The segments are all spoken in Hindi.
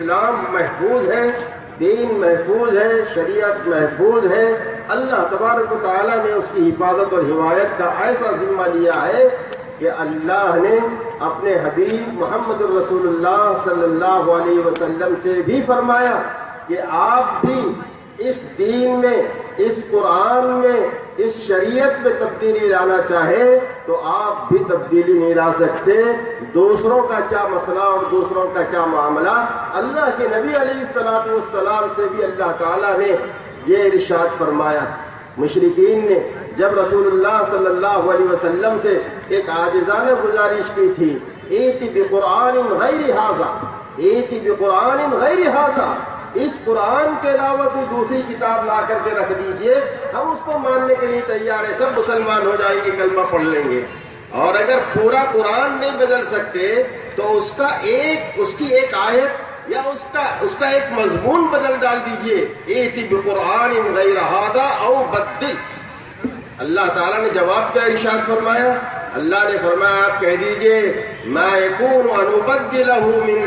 इस्लाम महफूज है, दीन महफूज है, शरीयत महफूज है। अल्लाह तबारक ने उसकी हिफाजत और हिमायत का ऐसा जिम्मा लिया है कि अल्लाह ने अपने हबीब मोहम्मद रसूलुल्लाह सल्लल्लाहु अलैहि वसल्लम से भी फरमाया कि आप भी इस दीन में इस कुरान में, इस शरीयत में तब्दीली लाना चाहे तो आप भी तब्दीली नहीं ला सकते। दूसरों का क्या मसला और दूसरों का क्या मामला? अल्लाह के नबी सलाम से भी अल्लाह ताला ने ये इरशाद फरमाया। मुशरकिन ने, जब रसूलुल्लाह सल्लल्लाहु अलैहि वसल्लम से एक आजिजाना गुजारिश की थी एक बिकुरान गैर हाजा एक बिकुरान गैर हाजा। इस कुरान के अलावा कोई दूसरी किताब ला करके रख दीजिए। हम उसको मानने के लिए तैयार है। सब मुसलमान हो जाएँगे, कलमा पढ़ लेंगे। और अगर पूरा कुरान नहीं बदल सकते तो उसका एक, उसकी एक आयत या उसका उसका एक मजमून बदल डाल दीजिए। कुरान गई रहा बदल अल्लाह ताला ने जवाब क्या इरशाद फरमाया अल्लाह ने फरमाया, आप कह दीजिए, मैं यकून मिन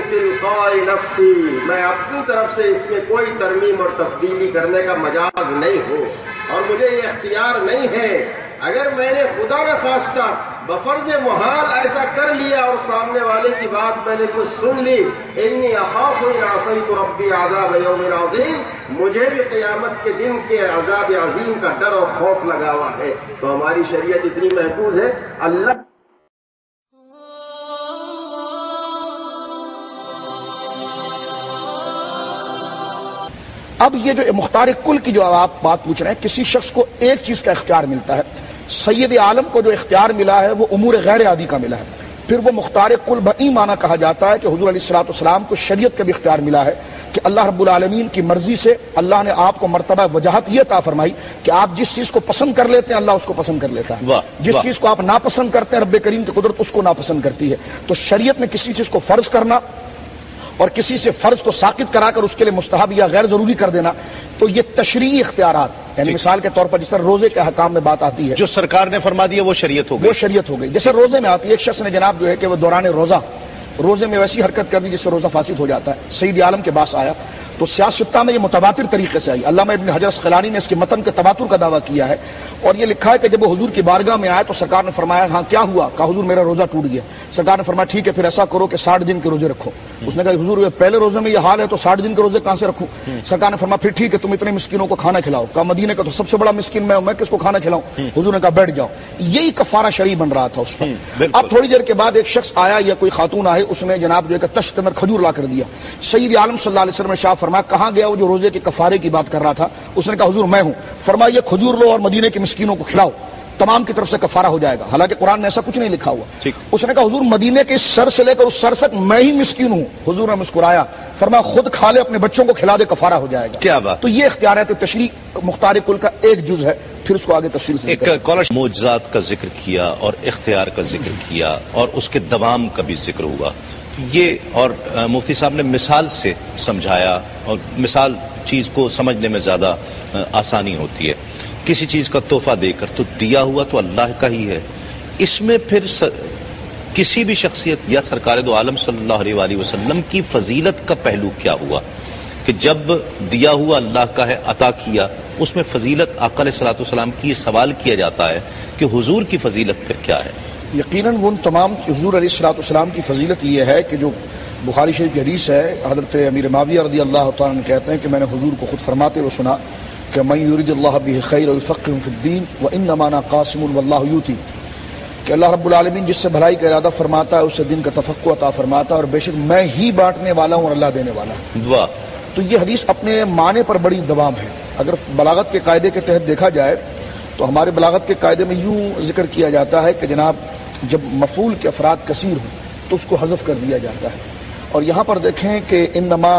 नफसी। मैं अपनी तरफ़ से इसमें कोई तरमीम और तब्दीली करने का मजाज नहीं हूँ और मुझे ये अख्तियार नहीं है। अगर मैंने खुदा न खास्ता बफर्ज मुहाल ऐसा कर लिया और सामने वाले की बात मैंने कुछ सुन ली, इन्नी अखाफ नासई तो रब्बी आजाब अजीम, मुझे भी क़यामत के दिन के अजाब अजीम का डर और खौफ लगा हुआ है। तो हमारी शरीयत इतनी महफूज है, अल्लाह अब ये जो मुख्तार कुल की जो आप बात पूछ रहे हैं, किसी शख्स को एक चीज़ का इख्तियार मिलता है। सैद आलम को जो इख्तियार मिला है वो उमूर गैर आदि का मिला है। फिर वो मुख्तार कुल बनी माना कहा जाता है कि हजूर सलाम को शरीयत का भी इख्तियार मिला है कि अल्लाह रब्बुल की मर्ज़ी से अल्लाह ने आपको मरतबा वजाहत यह ता फरमाई कि आप जिस चीज़ को पसंद कर लेते हैं अल्लाह उसको पसंद कर लेता है। जिस चीज़ को आप नापसंद करते हैं रब्बे करीम की कुदरत उसको नापसंद करती है। तो शरीयत में किसी चीज़ को फ़र्ज़ करना और किसी से फ़र्ज़ को साकित कराकर उसके लिए मुस्तहब या गैर ज़रूरी कर देना तो ये तशरी इख्तियार यानी मिसाल के तौर पर जिस तरह रोज़े के हकाम में बात आती है। जो सरकार ने फरमा दिया वो शरीयत हो गई। वो शरीयत हो गई। जैसे रोज़े में आती है एक शख्स ने जनाब जो है कि वो दौरान रोजा रोज़े में वैसी हरकत कर दी जिससे रोजा फासिद हो जाता है। सईद आलम के पास आया तो सियासत्ता में ये मुतबातिर तरीके से आई। अल्लाह इबन हज़रत खलानी ने इसके मतन के तबातुर का दावा किया है और ये लिखा है कि जब वो हजूर की बारगाह में आया तो सरकार ने फरमाया हाँ क्या हुआ? कहा हजूर मेरा रोजा टूट गया। सरकार ने फरमाया ठीक है फिर ऐसा करो कि साठ दिन के रोज़े रखो। उसने कहा हजूर पहले रोज़े में ये हाल है तो साठ दिन के रोज़े कहाँ से रखू? सरकार ने फरमाया फिर ठीक है तुम इतने मिस्किनों को खाना खिलाओ। कहा मदीने का तो सबसे बड़ा मिस्किन मैं मैं किसको खाना खिलाऊं? हजूर ने कहा बैठ जाओ। यही कफारा शरीफ बन रहा था उस पर। अब थोड़ी देर के बाद एक शख्स आया या कोई खातून आए उसने जनाब जो है तश्त में खजूर ला कर दिया। सईद आलम सल्लल्लाहु ने शाह फरमाया कहाँ गया वो जो रोज़े के कफारे की बात कर रहा था? उसने कहा हजूर मैं हूँ। फरमाया ये खजूर लो और मदीने की मिस्किनों को खिलाओ। तमाम की तरफ़ से कफारा हो जाएगा। हालाँकि कुरान में ऐसा कुछ नहीं लिखा हुआ। उसने कहा हजूर मदीने के सर से लेकर उस सर तक मैं ही मिस्किन हूँ। हजूर ने मुस्कुराया। फरमा खुद खा ले अपने बच्चों को खिला दे कफारा हो जाएगा। क्या बात। तो ये इख्तियार तशरी मुख्तार कुल का एक जुज है। फिर उसको आगे तफसील से एक कॉलेज मोजात का ज़िक्र किया और इख्तियार का ज़िक्र किया और उसके दवाम का भी ज़िक्र हुआ। ये और मुफ्ती साहब ने मिसाल से समझाया और मिसाल चीज़ को समझने में ज़्यादा आसानी होती है। किसी चीज़ का तोहफा देकर तो दिया हुआ तो अल्लाह का ही है। इसमें फिर स, किसी भी शख्सियत या सरकार दो आलम सल्लल्लाहु अलैहि वसल्लम की फजीलत का पहलू क्या हुआ? कि जब दिया हुआ अल्लाह का है अता किया उसमें फजीलत अकल सलाम की सवाल किया जाता है कि हुजूर की फजीलत फिर क्या है? यकीनन वो उन तमाम हजूर सलाम की फजीलत ये है कि जो बुखारी शरीफ की हदीस है हज़रत अमीर माविया रदी अल्लाह कहते हैं कि मैंने हजूर को खुद फरमाते हुए सुना कि मैं यूरदल्ला खैर फ़िन व इन नमाना कासिम यूती कि अल्लाह रब्बुल जिससे भलाई का इरादा फरमाता है उससे दिन का तफक् अता फरमाता है और बेशक मैं ही बांटने वाला हूँ और अल्लाह देने वाला है। तो ये हदीस अपने माने पर बड़ी दवाम है। अगर बलागत के कायदे के तहत देखा जाए तो हमारे बलागत के कायदे में यूँ ज़िक्र किया जाता है कि जनाब जब मफूल के अफराद कसीर हों तो उसको हजफ कर दिया जाता है। और यहाँ पर देखें कि इन नमा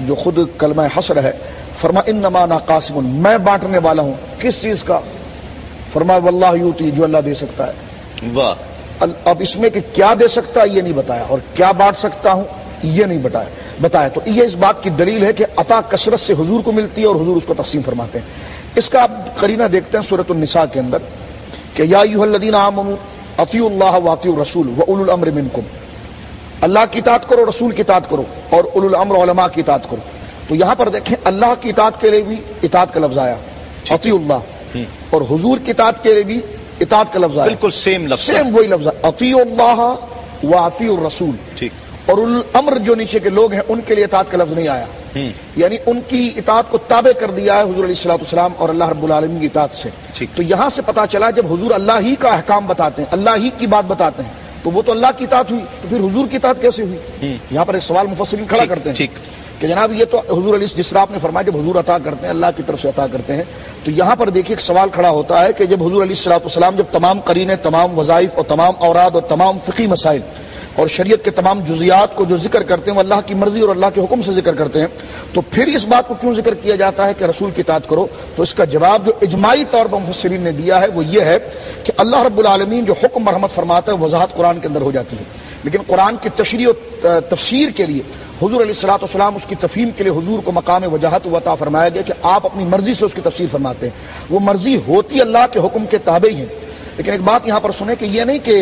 जो खुद कलमा हसर है फरमा इन नमा नाकासिम मैं बांटने वाला हूँ। किस चीज़ का? फरमा वल्ला यूती जो अल्लाह दे सकता है। वाह। अब इसमें कि क्या दे सकता है ये नहीं बताया। और क्या बांट सकता हूँ ये नहीं बताया। बताया तो ये इस बात की दलील है कि अता कसरत से हुजूर को मिलती है और हुजूर उसको तकसीम फरमाते हैं। इसका आप करीना देखते हैं सूरत निसा के अंदर कि या यूहल्लदीन आम अतील्लाह वाती रसूल व अमर मिनकुम। अल्लाह की इतात करो रसूल की इतात करो और उलुल अम्र उलमा की इतात करो। तो यहाँ पर देखें अल्लाह की इतात के लिए भी इतात का लफ्ज आया। अतीउल्लाह। और हुजूर की इतात के लिए भी इतात का लफ्ज आया। बिल्कुल सेम लफ्ज सेम वही लफ्ज अतीउल्लाह व अतीउर रसूल। ठीक। और उल अम्र जो नीचे के लोग हैं उनके लिए इतात का लफ्ज नहीं आया। यानी उनकी इतात को ताबे कर दिया है हुजूर सलाम और अल्लाह रब्बुल आलमीन की इतात से। तो यहाँ से पता चला जब हुजूर अल्लाह ही का अहकाम बताते हैं अल्लाह ही की बात बताते हैं तो वो तो अल्लाह की इतात हुई तो फिर हुजूर की इतात कैसे हुई? यहाँ पर एक सवाल मुफसरिन खड़ा करते हैं। कि जनाब ये तो हुजूर अली जिस तरह आपने फरमाया जब हुजूर अता करते हैं अल्लाह की तरफ़ से अता करते हैं तो यहाँ पर देखिए एक सवाल खड़ा होता है कि जब हुजूर अली सलाम जब तमाम करीने तमाम वजाइफ और तमाम औराद और तमाम फ़िकी मसाइल और शरीयत के तमाम जुजियात को जो ज़िक्र करते हैं, वो अल्लाह की मर्ज़ी और अल्लाह के हुक्म से ज़िक्र करते हैं तो फिर इस बात को क्यों ज़िक्र किया जाता है कि रसूल की तात करो? तो इसका जवाब जो इजमाही तौर पर मुफसरीन ने दिया है, वो ये है कि अल्लाह रब्बुल आलमीन जो हुक्म मरहमत फरमाता है वजाहत कुरान के अंदर हो जाती है। लेकिन कुरान की तशरी तफसीर के लिए, हजूर सलाम उसकी तफीम के लिए हजूर को मकाम वजाहत वता फरमाया गया कि आप अपनी मर्ज़ी से उसकी तफसीर फरमाते हैं। वो मर्ज़ी होती अल्लाह के हुक्म के ताबे ही है। लेकिन एक बात यहाँ पर सुने कि यह नहीं कि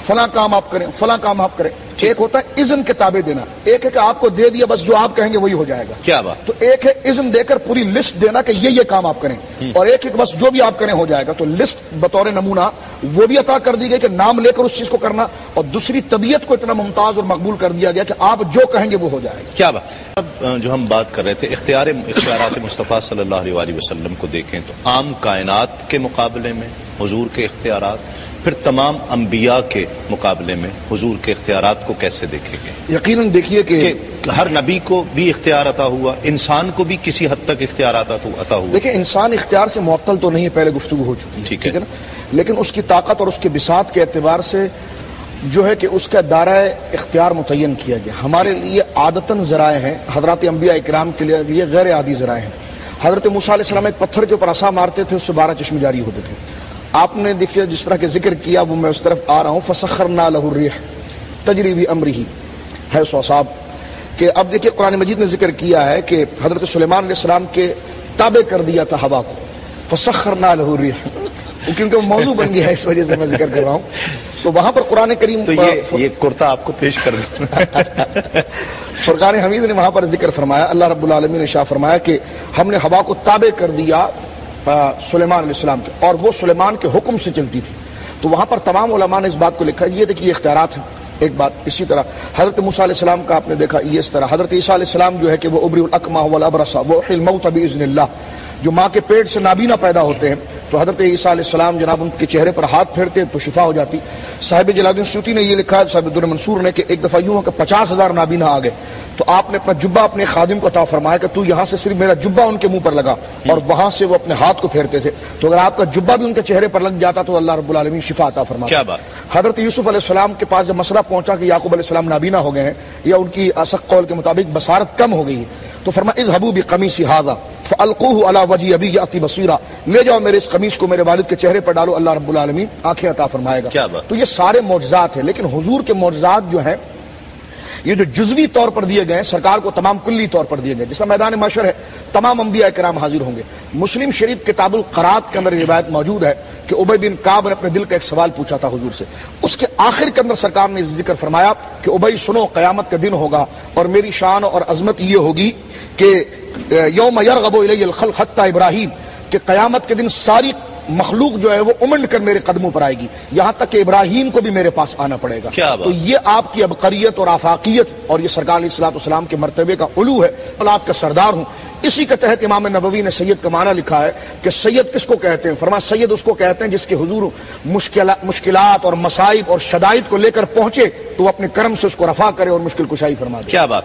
फला काम आप करें फला काम आप करें। एक होता है इज्न के ताबे देना। एक है कि आपको दे दिया बस जो आप कहेंगे वही हो जाएगा। क्या बात? तो एक है इज्न देकर पूरी लिस्ट देना कि ये ये काम आप करें। और एक है बस जो भी आप करें हो जाएगा। तो लिस्ट बतौर नमूना वो भी अता कर दी गई कि नाम लेकर उस चीज़ को करना। और दूसरी तबीयत को इतना मुमताज़ और मकबूल कर दिया गया कि आप जो कहेंगे वो हो जाएगा। क्या बात? अब जो हम बात कर रहे थे इख्तियार इख्तियार मुस्तफ़ा सल्लल्लाहु अलैहि वसल्लम को देखें तो आम कायनात के मुकाबले में हजूर के इख्तियार फिर तमाम अम्बिया के मुकाबले में हुजूर के इख्तियार को कैसे देखेंगे? यकीनन देखिए कि हर नबी को भी इख्तियार अता हुआ इंसान को भी किसी हद तक इख्तियार अता अता हुआ। देखिए इंसान इख्तियार से मुअत्तल तो नहीं है पहले गुफ्तु हो चुकी है ठीक है। ना? लेकिन उसकी ताकत और उसके बिसात के एतबार से जो है कि उसका दायरा इख्तियार मुतयन किया गया। हमारे लिए आदतन जराए हैं हज़रत अम्बिया इकराम के लिए गैर आदि जराए हैं। हज़रत मूसा एक पत्थर के ऊपर असा मारते थे उससे बारह चश्मे जारी होते थे। आपने देखिए जिस तरह के ज़िक्र किया वो मैं उस तरफ़ आ रहा हूँ। फसखर ना लहुर्रिह तजरीबी अमरी ही। है सो साहब कि अब देखिए कुरान मजीद ने ज़िक्र किया है कि हज़रत सुलेमान सलाम के ताबे कर दिया था हवा को। फसखर ना लहुर्रिह क्योंकि वो मौजू बन गया है इस वजह से मैं ज़िक्र कर रहा हूँ। तो वहाँ पर कुरान करीम तो ये ये कुर्ता आपको पेश कर दो। फुरकान हमीद ने वहाँ पर ज़िक्र फरमाया अल्लाह रब्बुल आलमीन ने शाह फरमाया कि हमने हवा को ताबे कर दिया सुलेमान सलाम के। और वो सुलेमान के हुक्म से चलती थी। तो वहाँ पर तमाम उलमा ने इस बात को लिखा, ये देखिए इख्तियार हैं। एक बात, इसी तरह, हज़रत मूसम का आपने देखा, ये इस तरह, हज़रत ईसा जो है कि वो उबरी अकमा वबरसा वो मऊत तबी इज़्निल्लाह। जो माँ के पेट से नाबीना पैदा होते हैं तो हज़रत ईसा सलाम जनाब उनके चेहरे पर हाथ फेरते तो शिफा हो जाती। साहिब जलालुद्दीन सूती ने यह लिखा है साहिब मंसूर ने कि एक दफ़ा यूँ कि पचास हज़ार नाबीना आ गए। तो आपने अपना जुब्बा अपने खादिम को ता फरमाया कि तू यहाँ से सिर्फ़ मेरा जुब्बा उनके मुँह पर लगा और वहाँ से वो अपने हाथ को फेरते थे। तो अगर आपका जुब्बा भी उनके चेहरे पर लग जाता तो अल्लाह रब्बुल आलमीन शिफा अता फरमा हज़रत यूसुफ अलैहिस्सलाम के पास जब मसला पहुँचा कि याकूब अलैहिस्सलाम नाबीना हो गए हैं या उनकी असक कौल के मुताबिक बसारत कम हो गई है तो फरमा इज़ हबू भी कमी सिहादा फ़लकूह अला वजी अभी अति बसीरा। ले जाओ मेरे इस कमीज को मेरे वालिद के चेहरे पर डालो अल्लाह रब्बुल आलमीन आँखें अता फरमाएगा? तो ये सारे मौजात है लेकिन हुजूर के मौजात जो है ये जो जुजवी तौर पर दिए गए सरकार को तमाम कुल्ली तौर पर दिए गए जैसा मैदान मशर है तमाम अम्बिया कराम हाजिर होंगे। मुस्लिम शरीफ किताबुल करात के अंदर रिवायत मौजूद है कि उबई बिन काब ने अपने दिल का एक सवाल पूछा था हुजूर से। उसके आखिर के अंदर सरकार ने ज़िक्र फरमाया कि उबई सुनो कयामत का दिन होगा और मेरी शान और अजमत ये होगी कि योम यरगबो खत्ता इब्राहिम कि कयामत के दिन सारी मखलूक जो है वो उमंड कर मेरे कदमों पर आएगी। यहाँ तक कि इब्राहिम को भी मेरे पास आना पड़ेगा। तो ये आपकी अबकरियत और आफाकियत और ये सरकार सलाम के मरतबे का उलू है। औलाद का सरदार हूँ। इसी के तहत इमाम नबवी ने सैयद का माना लिखा है कि सैयद किसको कहते हैं? फरमा सैयद उसको कहते हैं जिसके हुजूर मुश्किल और मसाइब और शदाइद को लेकर पहुँचे तो अपने कर्म से उसको रफा करे और मुश्किल कुशाई फरमा दे। क्या बात।